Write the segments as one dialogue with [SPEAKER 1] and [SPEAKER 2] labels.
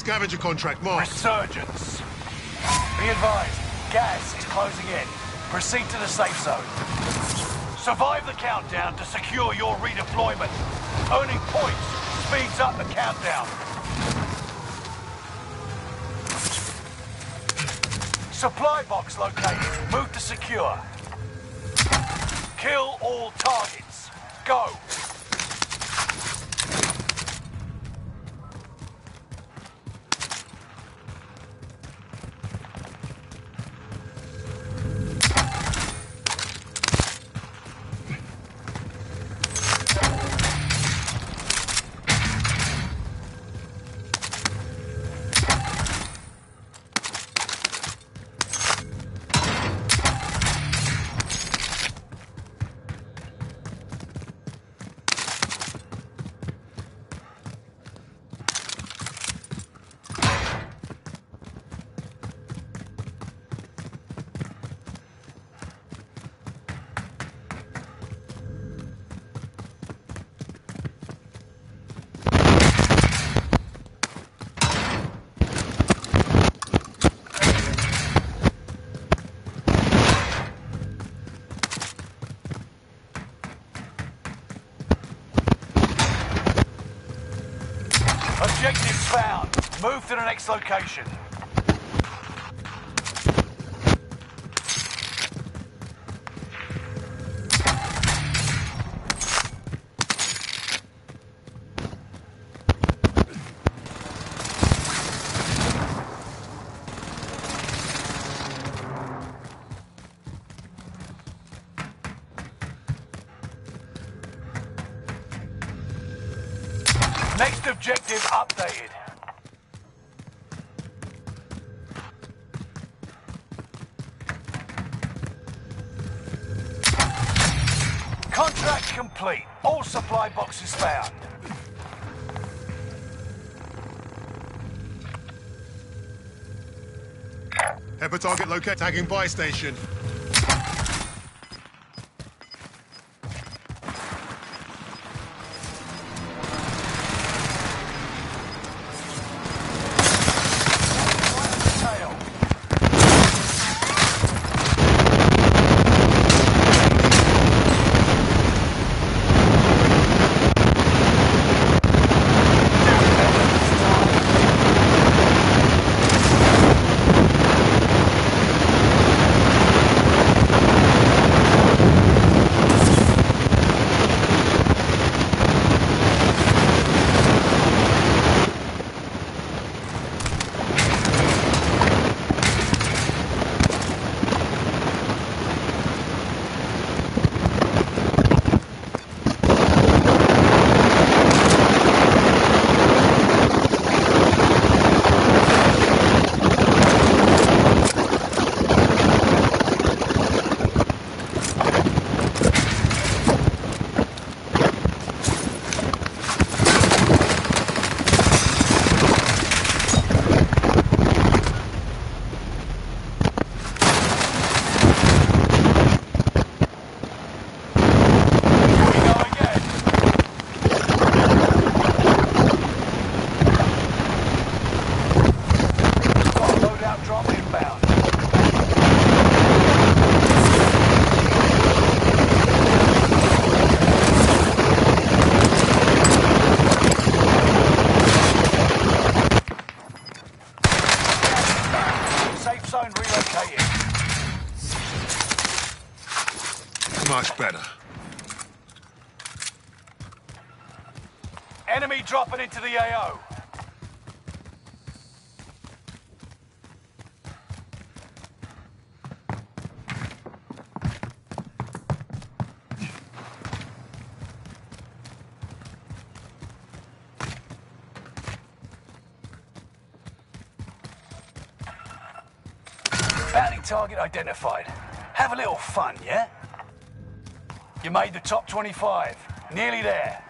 [SPEAKER 1] Scavenger contract, marked.
[SPEAKER 2] Resurgence. Be advised, gas is closing in. Proceed to the safe zone. Survive the countdown to secure your redeployment. Earning points speeds up the countdown. Supply box located. Move to secure. Kill all targets. Go. Objective found. Move to the next location. Next objective updated. Contract complete. All supply boxes found.
[SPEAKER 1] Head target locate. Tagging buy station.
[SPEAKER 2] Tail. Here we go again. Got a loadout drop inbound. Safe zone relocated.
[SPEAKER 1] Much better.
[SPEAKER 2] Enemy dropping into the AO. Bounty target identified. Have a little fun, yeah? You made the top 25. Nearly there.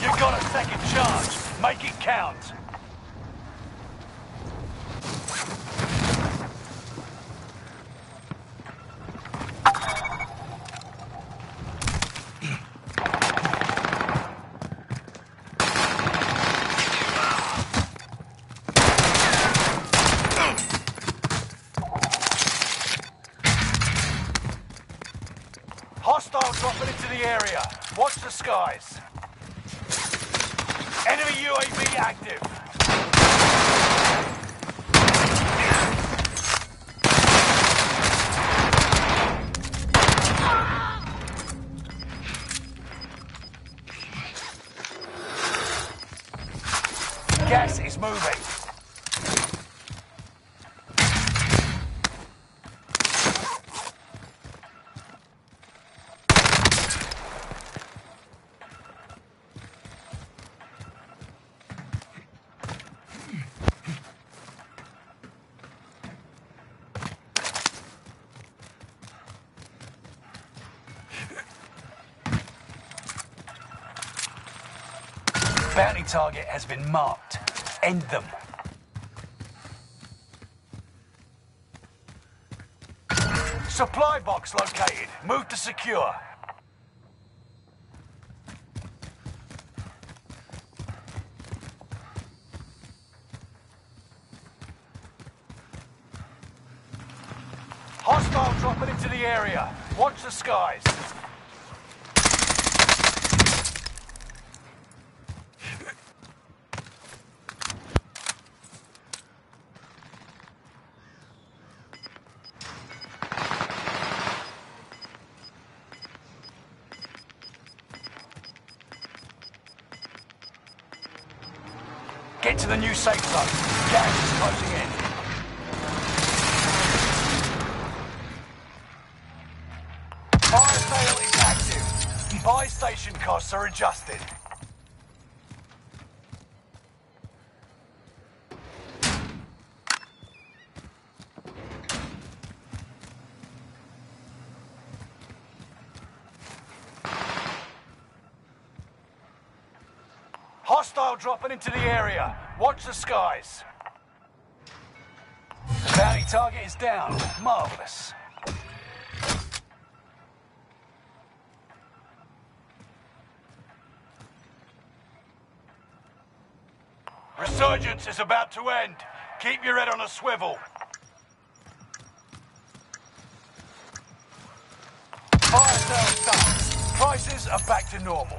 [SPEAKER 2] You got a second charge. Make it count. UAV active. Gas is moving. Bounty target has been marked. End them. Supply box located. Move to secure. Hostile dropping into the area. Watch the skies. To the new safe zone. Gas is closing in. Fire sale is active. Buy station costs are adjusted. Hostile dropping into the area. Watch the skies. The bounty target is down. Marvelous. Resurgence is about to end. Keep your head on a swivel. Fire sales done. Prices are back to normal.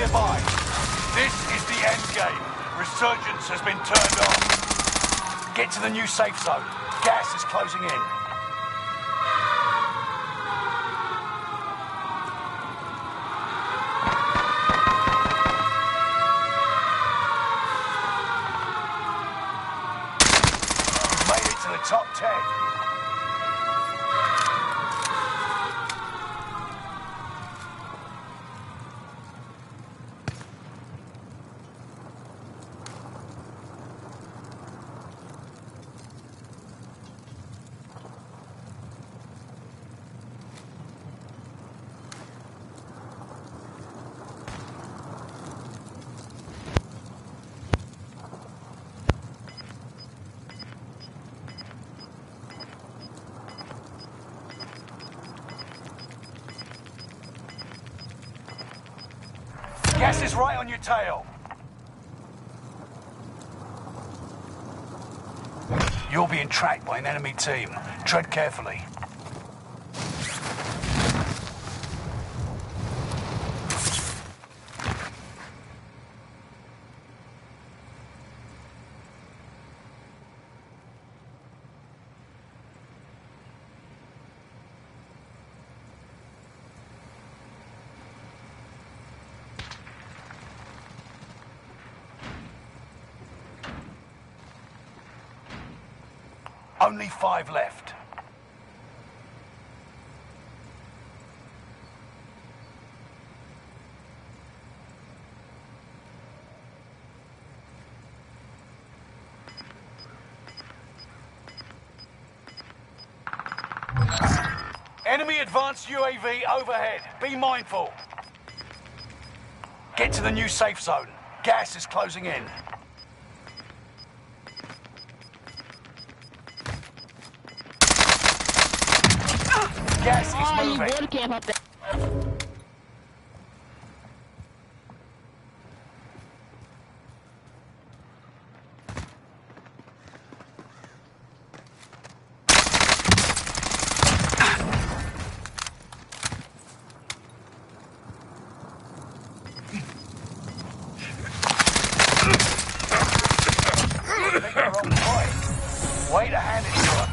[SPEAKER 2] nearby. This is the end game. Resurgence has been turned on. Get to the new safe zone. Gas is closing in. You've made it to the top ten. Gas is right on your tail. You're being tracked by an enemy team. Tread carefully. Only five left. Enemy advanced UAV overhead. Be mindful. Get to the new safe zone. Gas is closing in. Gas is
[SPEAKER 3] oh,
[SPEAKER 2] moving.
[SPEAKER 3] Up there. Way to hand it to.